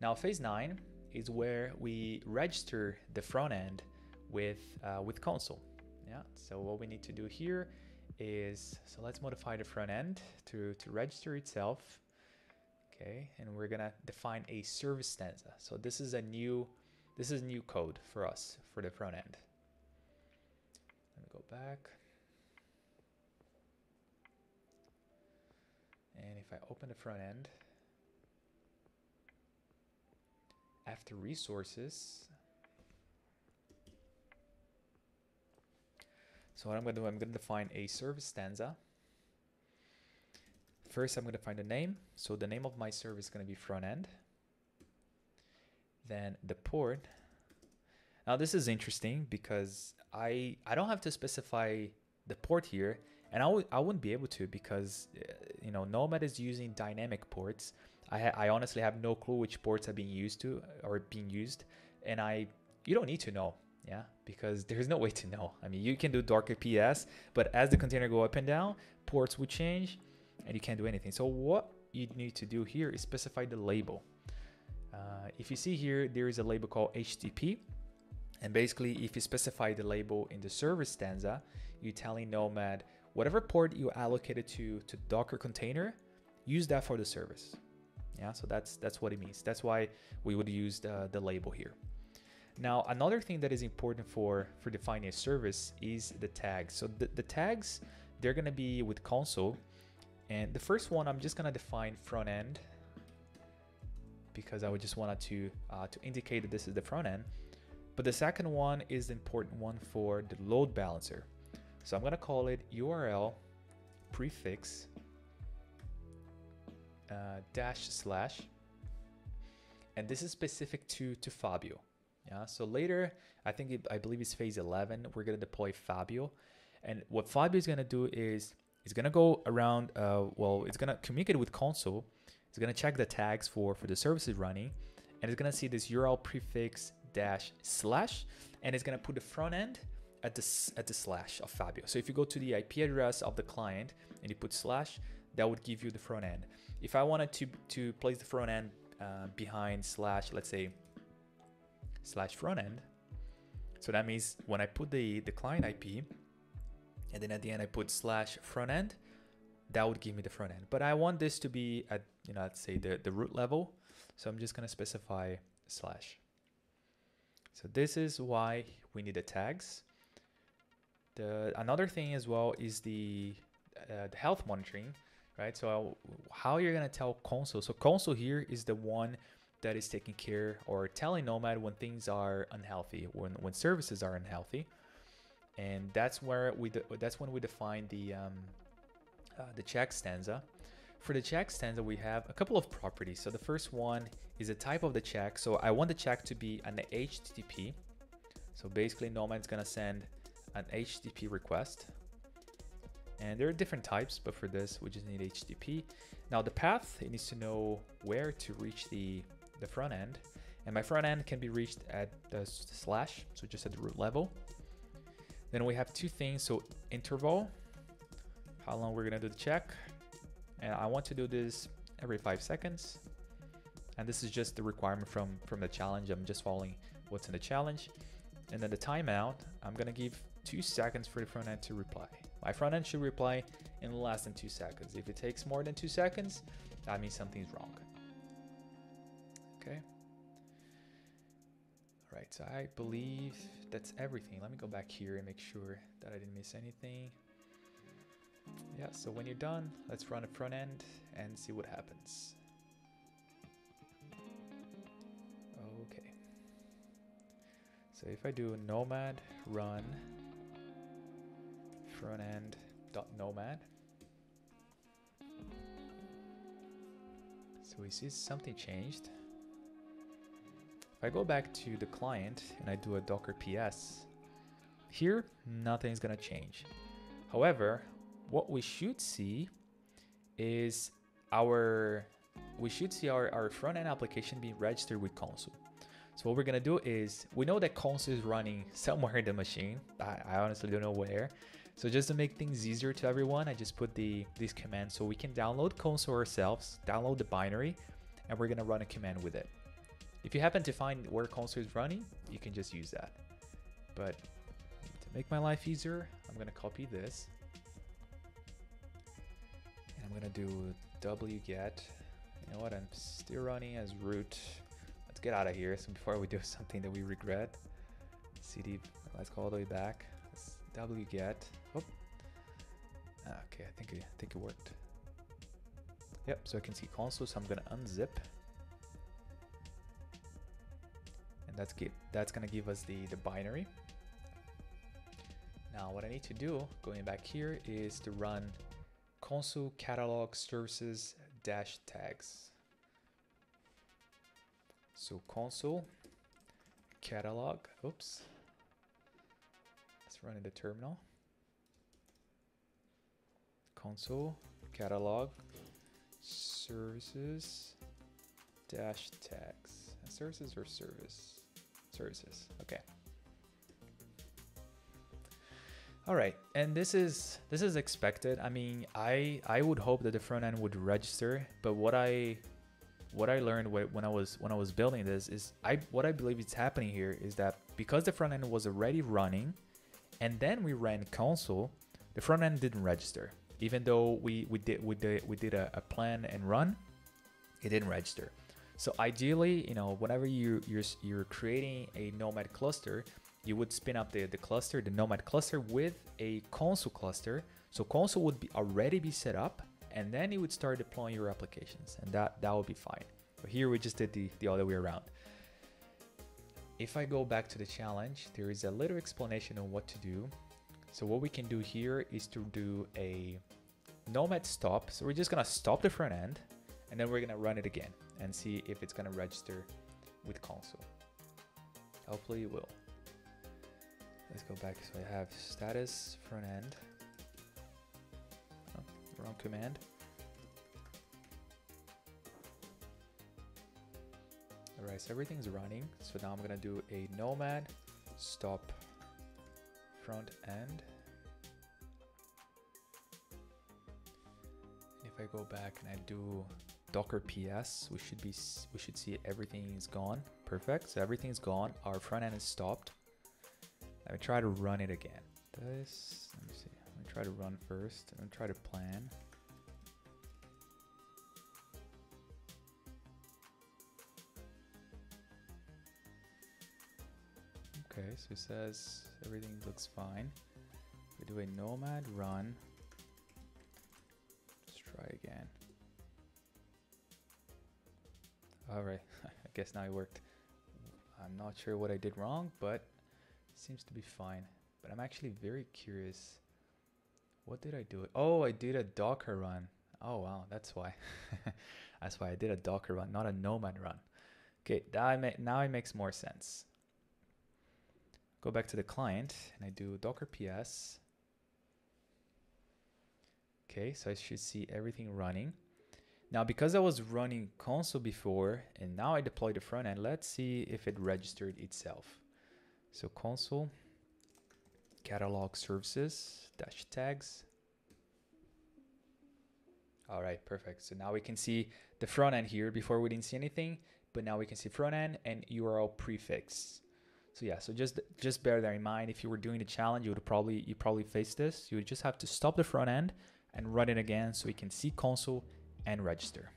Now phase nine is where we register the front end with, uh, with Consul. Yeah, so what we need to do here is, so let's modify the front end to, to register itself. Okay, and we're gonna define a service stanza. So this is a new, this is new code for us for the front end. Let me go back. And if I open the front end, after resources, so what I'm going to do, I'm going to define a service stanza. First, I'm going to find a name. So the name of my service is going to be front end. Then the port. Now this is interesting because I I don't have to specify the port here and I wouldn't be able to because uh, you know Nomad is using dynamic ports. I I honestly have no clue which ports are being used to or being used, and I you don't need to know, yeah, because there's no way to know. I mean, you can do Docker PS, but as the container go up and down, ports would change, and you can't do anything. So what you need to do here is specify the label. Uh, if you see here, there is a label called HTTP. And basically, if you specify the label in the service stanza, you're telling Nomad whatever port you allocated to to Docker container, use that for the service. Yeah, so that's that's what it means. That's why we would use the, the label here. Now, another thing that is important for for defining a service is the tags. So the, the tags, they're gonna be with Consul. And the first one, I'm just gonna define front end because I would just wanted to uh, to indicate that this is the front end. But the second one is the important one for the load balancer. So I'm gonna call it URL prefix uh, dash slash, and this is specific to to Fabio. Yeah. So later, I think it, I believe it's phase 11. We're gonna deploy Fabio, and what Fabio is gonna do is it's gonna go around. Uh, well, it's gonna communicate with Consul. It's gonna check the tags for for the services running, and it's gonna see this URL prefix dash slash, and it's gonna put the front end at the, at the slash of Fabio. So if you go to the IP address of the client and you put slash, that would give you the front end. If I wanted to, to place the front end uh, behind slash, let's say slash front end, so that means when I put the, the client IP and then at the end I put slash front end, that would give me the front end. But I want this to be at, you know, let's say the, the root level. So I'm just gonna specify slash. So this is why we need the tags. The another thing as well is the, uh, the health monitoring, right? So how you're gonna tell Consul. So Consul here is the one that is taking care or telling Nomad when things are unhealthy, when when services are unhealthy, and that's where we that's when we define the um, uh, the check stanza. For the check stanza, we have a couple of properties. So the first one is the type of the check. So I want the check to be an HTTP. So basically, Nomad's gonna send an HTTP request. And there are different types, but for this, we just need HTTP. Now the path, it needs to know where to reach the, the front end. And my front end can be reached at the slash, so just at the root level. Then we have two things, so interval, how long we're gonna do the check. And I want to do this every five seconds. And this is just the requirement from, from the challenge. I'm just following what's in the challenge. And then the timeout, I'm gonna give two seconds for the front end to reply. My front end should reply in less than two seconds. If it takes more than two seconds, that means something's wrong. Okay. All right, so I believe that's everything. Let me go back here and make sure that I didn't miss anything. Yeah, so when you're done, let's run a front end and see what happens. Okay. So if I do nomad run front end dot nomad, so we see something changed. If I go back to the client and I do a docker ps, here nothing's gonna change. However, what we should see is our we should see our, our front end application being registered with Consul. So what we're gonna do is, we know that Consul is running somewhere in the machine. I, I, honestly don't know where. So just to make things easier to everyone, I just put the these commands so we can download Consul ourselves, download the binary, and we're gonna run a command with it. If you happen to find where Consul is running, you can just use that. But to make my life easier, I'm gonna copy this. And I'm gonna do wget. You know what, I'm still running as root. Let's get out of here so before we do something that we regret. cd, let's go all the way back. Let's wget. Oh. Okay, I think, I think it worked. Yep, so I can see Consul, so I'm gonna unzip. And that's give that's gonna give us the, the binary. Now what I need to do, going back here, is to run consul catalog services dash tags. So consul catalog, oops. Let's run in the terminal. Consul catalog services dash tags. Services or service? Services. Okay. All right, and this is this is expected. I mean, I I would hope that the front end would register, but what I what I learned when I was when I was building this is I what I believe is happening here is that because the front end was already running, and then we ran Consul, the front end didn't register. Even though we we did we did we did a, a plan and run, it didn't register. So ideally, you know, whenever you you're you're creating a Nomad cluster, you would spin up the, the cluster, the Nomad cluster with a Consul cluster. So Consul would be already be set up and then you would start deploying your applications and that, that would be fine. But here we just did the, the other way around. If I go back to the challenge, there is a little explanation on what to do. So what we can do here is to do a Nomad stop. So we're just gonna stop the front end and then we're gonna run it again and see if it's gonna register with Consul. Hopefully it will. Let's go back. So I have status front end. Oh, wrong command. Alright, so everything's running. So now I'm gonna do a nomad stop front end. If I go back and I do docker ps, we should be we should see everything is gone. Perfect. So everything's gone. Our front end is stopped. Let me try to run it again. This, let me see. Let me try to run first. Let me try to plan. Okay, so it says everything looks fine. We do a nomad run. Let's try again. All right, I guess now it worked. I'm not sure what I did wrong, but seems to be fine. But I'm actually very curious. What did I do? Oh, I did a Docker run. Oh, wow. That's why. that's why I did a Docker run, not a Nomad run. Okay, that now it makes more sense. Go back to the client and I do Docker PS. Okay, so I should see everything running. Now, because I was running Consul before and now I deploy the front end, let's see if it registered itself. So consul catalog services dash tags. All right, perfect. So now we can see the front end here. Before we didn't see anything, but now we can see front end and URL prefix. So yeah, so just just bear that in mind. If you were doing the challenge, you would probably you probably face this. You would just have to stop the front end and run it again so we can see Consul and register.